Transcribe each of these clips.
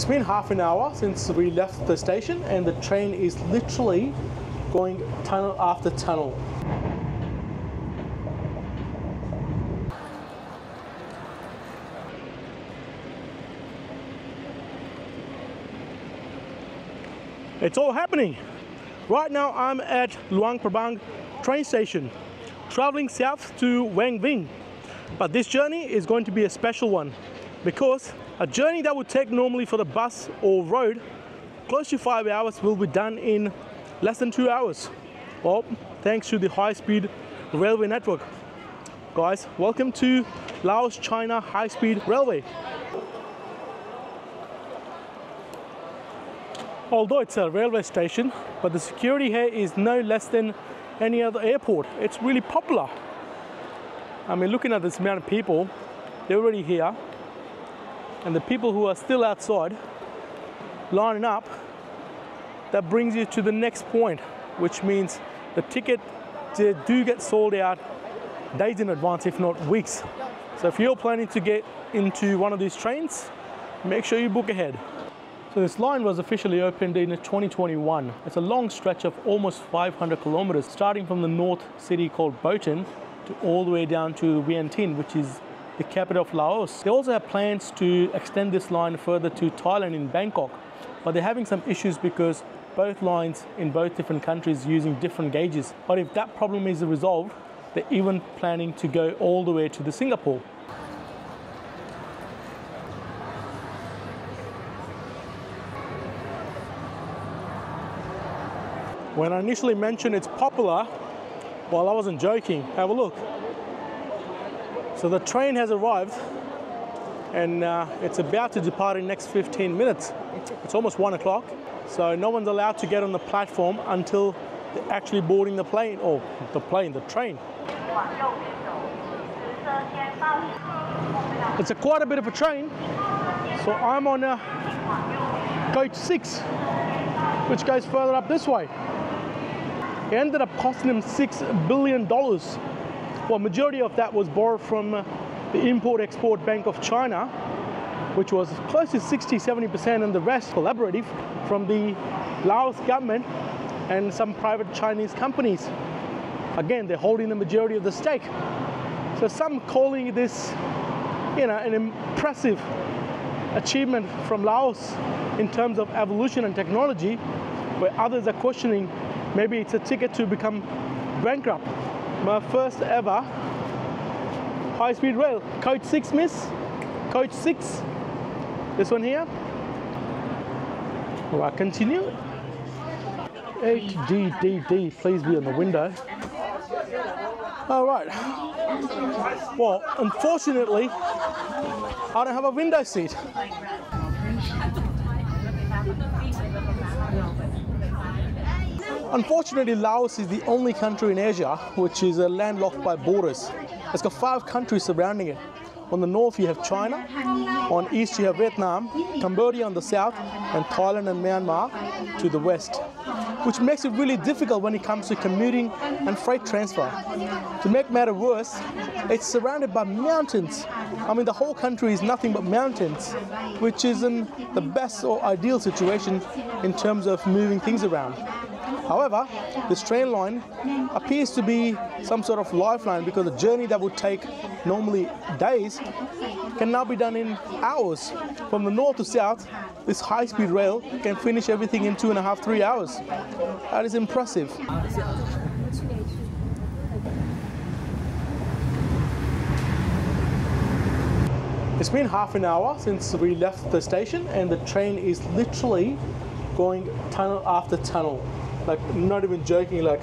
It's been half an hour since we left the station, and the train is literally going tunnel after tunnel. It's all happening. Right now, I'm at Luang Prabang train station, traveling south to Vang Vieng. But this journey is going to be a special one because a journey that would take normally for the bus or road close to five hours will be done in less than two hours. Well, thanks to the high-speed railway network. Guys, welcome to Laos China High-Speed Railway. Although it's a railway station, but the security here is no less than any other airport. It's really popular. I mean, looking at this amount of people, they're already here. And the people who are still outside lining up, that brings you to the next point, which means the ticket do get sold out days in advance, if not weeks. So if you're planning to get into one of these trains, make sure you book ahead. So this line was officially opened in 2021. It's a long stretch of almost 500 kilometers, starting from the north city called Boten to all the way down to Vientiane, which is the capital of Laos. They also have plans to extend this line further to Thailand in Bangkok, but they're having some issues because both lines in both different countries using different gauges. But if that problem is resolved, they're even planning to go all the way to the Singapore. When I initially mentioned it's popular, well, I wasn't joking. Have a look. So the train has arrived and uh, it's about to depart in next 15 minutes. It's almost one o'clock, so no one's allowed to get on the platform until they're actually boarding the plane, or the plane, the train. It's a quite a bit of a train, so I'm on a coach six, which goes further up this way. It ended up costing them six billion dollars. Well, majority of that was borrowed from the Import-Export Bank of China, which was close to 60, 70%, and the rest collaborative from the Laos government and some private Chinese companies. Again, they're holding the majority of the stake. So some calling this, you know, an impressive achievement from Laos in terms of evolution and technology, where others are questioning maybe it's a ticket to become bankrupt. My first ever high-speed rail. Coach 6, miss. Coach 6. This one here. Right, continue. 8DDD, please be on the window. All right. Well, unfortunately, I don't have a window seat. Unfortunately, Laos is the only country in Asia which is uh, landlocked by borders. It's got five countries surrounding it. On the north you have China, on east you have Vietnam, Cambodia on the south, and Thailand and Myanmar to the west, which makes it really difficult when it comes to commuting and freight transfer. To make matter worse, it's surrounded by mountains. I mean, the whole country is nothing but mountains, which isn't the best or ideal situation in terms of moving things around. However, this train line appears to be some sort of lifeline because the journey that would take normally days can now be done in hours. From the north to south, this high-speed rail can finish everything in two and a half, three hours. That is impressive. It's been half an hour since we left the station and the train is literally going tunnel after tunnel like not even joking, like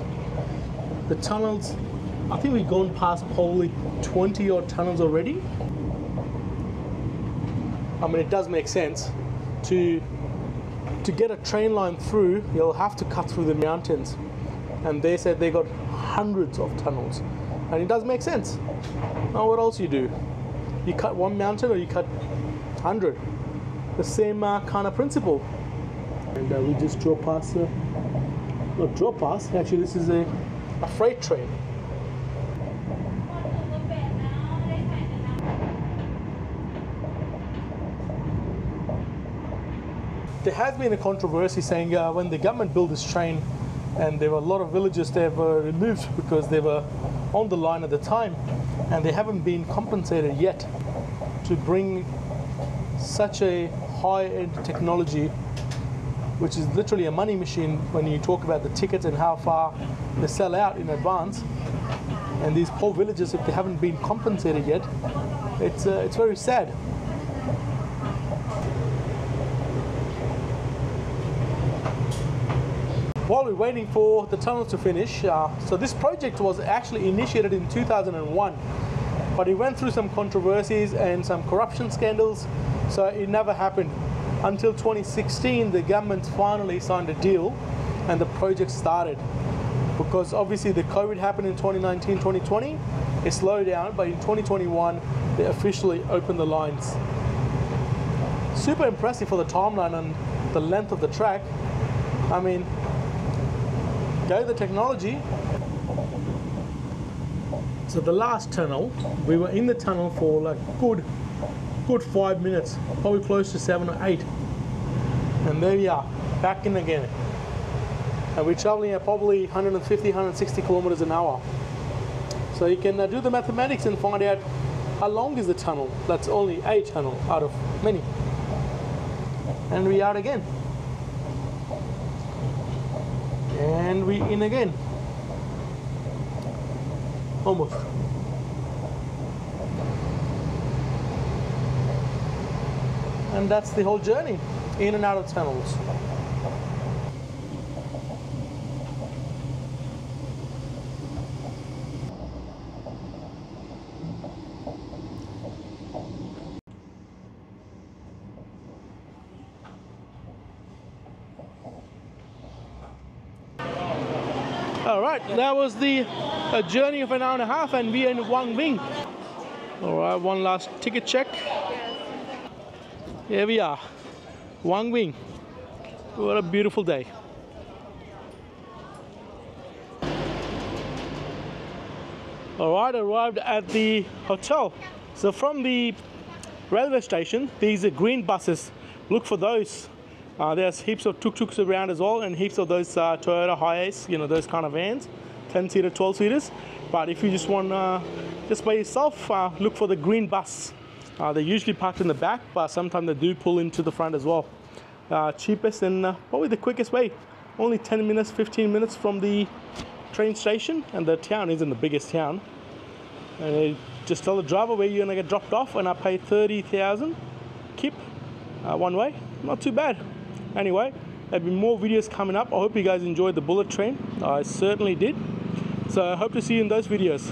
the tunnels, I think we've gone past probably 20 odd tunnels already. I mean, it does make sense to to get a train line through, you'll have to cut through the mountains. And they said they got hundreds of tunnels. And it does make sense. Now, what else you do? You cut one mountain or you cut 100. The same uh, kind of principle. And uh, we just drove past uh, not drop us. Actually, this is a, a freight train. there has been a controversy saying uh, when the government built this train and there were a lot of villages that were removed because they were on the line at the time and they haven't been compensated yet to bring such a high-end technology which is literally a money machine when you talk about the tickets and how far they sell out in advance and these poor villages if they haven't been compensated yet it's, uh, it's very sad while we're waiting for the tunnels to finish, uh, so this project was actually initiated in 2001, but it went through some controversies and some corruption scandals, so it never happened. Until 2016, the government finally signed a deal and the project started. Because obviously the COVID happened in 2019, 2020, it slowed down, but in 2021, they officially opened the lines. Super impressive for the timeline and the length of the track. I mean, go the technology. So the last tunnel, we were in the tunnel for like good, good five minutes, probably close to seven or eight. And there we are, back in again. And we're traveling at probably 150, 160 kilometers an hour. So you can uh, do the mathematics and find out how long is the tunnel. That's only a tunnel out of many. And we are again. and we in again almost and that's the whole journey in and out of tunnels All right, that was the a journey of an hour and a half, and we are in Vang Vieng. All right, one last ticket check. Here we are, Vang Vieng. What a beautiful day. All right, arrived at the hotel. So from the railway station, these are green buses. Look for those uh, there's heaps of tuk-tuks around as well and heaps of those uh, Toyota Hiace, you know, those kind of vans, 10-seater, 12-seaters. But if you just want uh, just by yourself, uh, look for the green bus. Uh, they're usually parked in the back, but sometimes they do pull into the front as well. Uh, cheapest and probably the quickest way. Only 10 minutes, 15 minutes from the train station, and the town isn't the biggest town. And just tell the driver where you're gonna get dropped off, and I pay 30,000 kip one way. Not too bad. Anyway, there'll be more videos coming up. I hope you guys enjoyed the bullet train. I certainly did. So I hope to see you in those videos.